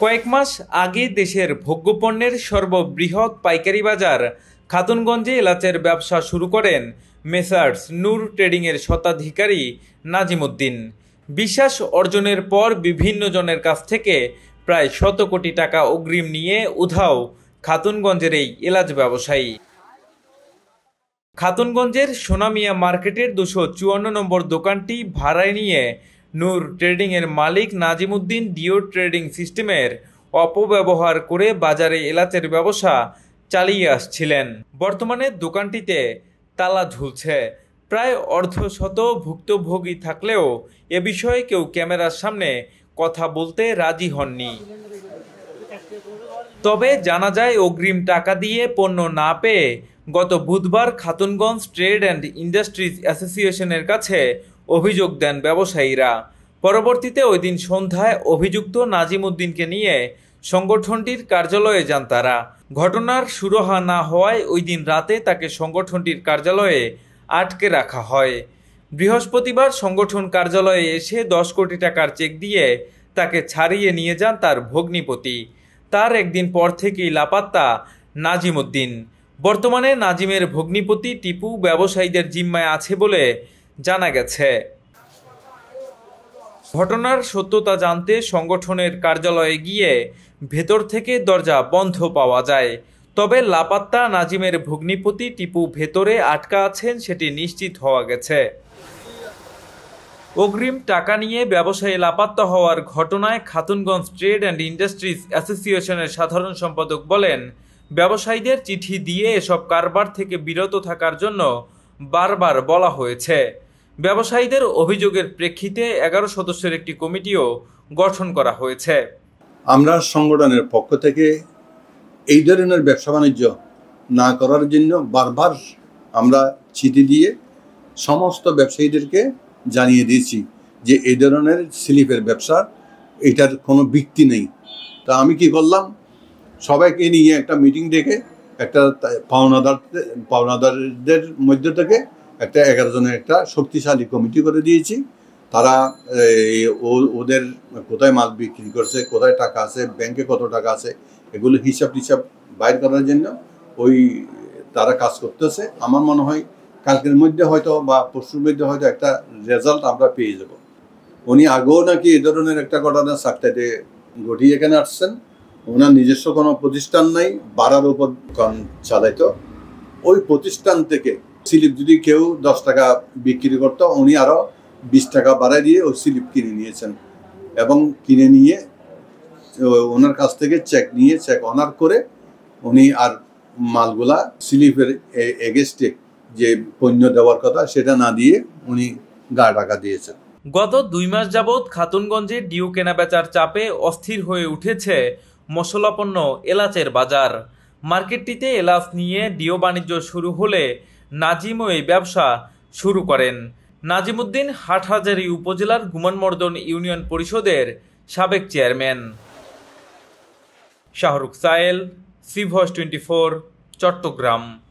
কয়েক মাস আগে দেশের ভোগ্যপণ্যের সর্ববৃহৎ পাইকারি বাজার খাতুনগঞ্জে এলাচের ব্যবসা শুরু করেন মেসার্স নূর ট্রেডিংয়ের শতাধিকারী নাজিমুদ্দিন। বিশ্বাস অর্জনের পর বিভিন্ন জনের কাছ থেকে প্রায় শত কোটি টাকা অগ্রিম নিয়ে উধাও খাতুনগঞ্জের এই এলাচ ব্যবসায়ী। খাতুনগঞ্জের সোনামিয়া মার্কেটের দুশো চুয়ান্ন নম্বর দোকানটি ভাড়ায় নিয়ে নূর ট্রেডিংয়ের মালিক নাজিমুদ্দিন ডিও ট্রেডিং সিস্টেমের অপব্যবহার করে বাজারে এলাচের ব্যবসা চালিয়ে আসছিলেন। বর্তমানে দোকানটিতে তালা ঝুলছে। প্রায় অর্ধশত ভুক্তভোগী থাকলেও এ বিষয়ে কেউ ক্যামেরার সামনে কথা বলতে রাজি হননি। তবে জানা যায়, অগ্রিম টাকা দিয়ে পণ্য না পেয়ে গত বুধবার খাতুনগঞ্জ ট্রেড অ্যান্ড ইন্ডাস্ট্রিজ অ্যাসোসিয়েশনের কাছে অভিযোগ দেন ব্যবসায়ীরা। পরবর্তীতে ওই দিন সন্ধ্যায় অভিযুক্ত নাজিমুদ্দিনকে নিয়ে সংগঠনটির কার্যালয়ে যান তারা। ঘটনার সুরাহা না হওয়ায় ওই দিন রাতে তাকে সংগঠনটির কার্যালয়ে আটকে রাখা হয়। বৃহস্পতিবার সংগঠন কার্যালয়ে এসে দশ কোটি টাকার চেক দিয়ে তাকে ছাড়িয়ে নিয়ে যান তার ভগ্নিপতি। তার একদিন পর থেকেই লাপাত্তা নাজিমুদ্দিন। বর্তমানে নাজিমের ভগ্নিপতি টিপু ব্যবসায়ীদের জিম্মায় আছে বলে জানা গেছে। ঘটনার সত্যতা জানতে সংগঠনের কার্যালয়ে গিয়ে ভেতর থেকে দরজা বন্ধ পাওয়া যায়। তবে লাপাত্তা নাজিমের ভগ্নিপতি টিপু ভেতরে আটকা আছেন সেটি নিশ্চিত হওয়া গেছে। অগ্রিম টাকা নিয়ে ব্যবসায়ী লাপাত্তা হওয়ার ঘটনায় খাতুনগঞ্জ ট্রেড অ্যান্ড ইন্ডাস্ট্রিজ অ্যাসোসিয়েশনের সাধারণ সম্পাদক বলেন, ব্যবসায়ীদের চিঠি দিয়ে এসব কারবার থেকে বিরত থাকার জন্য বারবার বলা হয়েছে। ব্যবসায়ীদের অভিযোগের প্রেক্ষিতে এগারো সদস্যের একটি কমিটিও গঠন করা হয়েছে। আমরা সংগঠনের পক্ষ থেকে এই ধরনের ব্যবসা বাণিজ্য না করার জন্য বারবার আমরা চিঠি দিয়ে সমস্ত ব্যবসায়ীদেরকে জানিয়ে দিয়েছি যে এই ধরনের স্লিপের ব্যবসা, এটার কোনো ভিত্তি নেই। তা আমি কি করলাম? সবাইকে নিয়ে একটা মিটিং ডেকে একটা পাওনাদার পাওনাদারদের মধ্য থেকে একটা এগারো জনের একটা শক্তিশালী কমিটি করে দিয়েছি। তারা ওদের কোথায় মাল বিক্রি করছে, কোথায় টাকা আছে, ব্যাংকে কত টাকা আছে, এগুলো হিসাব টিসাব বাইর করার জন্য ওই, তারা কাজ করতেছে। আমার মনে হয় কালকের মধ্যে হয়তো বা পরশুর মধ্যে হয়তো একটা রেজাল্ট আমরা পেয়ে যাব। উনি আগেও নাকি এ ধরনের একটা ঘটনা সাকটাইতে ঘটিয়ে এখানে আসছেন। ওনার নিজস্ব কোনো প্রতিষ্ঠান নাই, বাড়ার উপর চালাইতো। ওই প্রতিষ্ঠান থেকে স্লিপ যদি কেউ দশ টাকা বিক্রি করতো, উনি আরও বিশ টাকা বাড়াই দিয়ে ওই স্লিপ কিনে নিয়েছেন। এবং কিনে নিয়ে ওনার কাছ থেকে চেক নিয়ে চেক অনার করে উনি আর মালগুলা স্লিপের এগেস্টে যে পণ্য দেওয়ার কথা সেটা না দিয়ে উনি গা টাকা দিয়েছেন। গত দুই মাস যাবৎ খাতুনগঞ্জে ডিউ কেনাবেচার চাপে অস্থির হয়ে উঠেছে মশলাপণ্য এলাচের বাজার। মার্কেটটিতে এলাচ নিয়ে ডিও বাণিজ্য শুরু হলে নাজিমও এই ব্যবসা শুরু করেন। নাজিমুদ্দিন হাটহাজারী উপজেলার গুমানমর্দন ইউনিয়ন পরিষদের সাবেক চেয়ারম্যান। শাহরুখ সায়েল সিভস টোয়েন্টি ফোর, চট্টগ্রাম।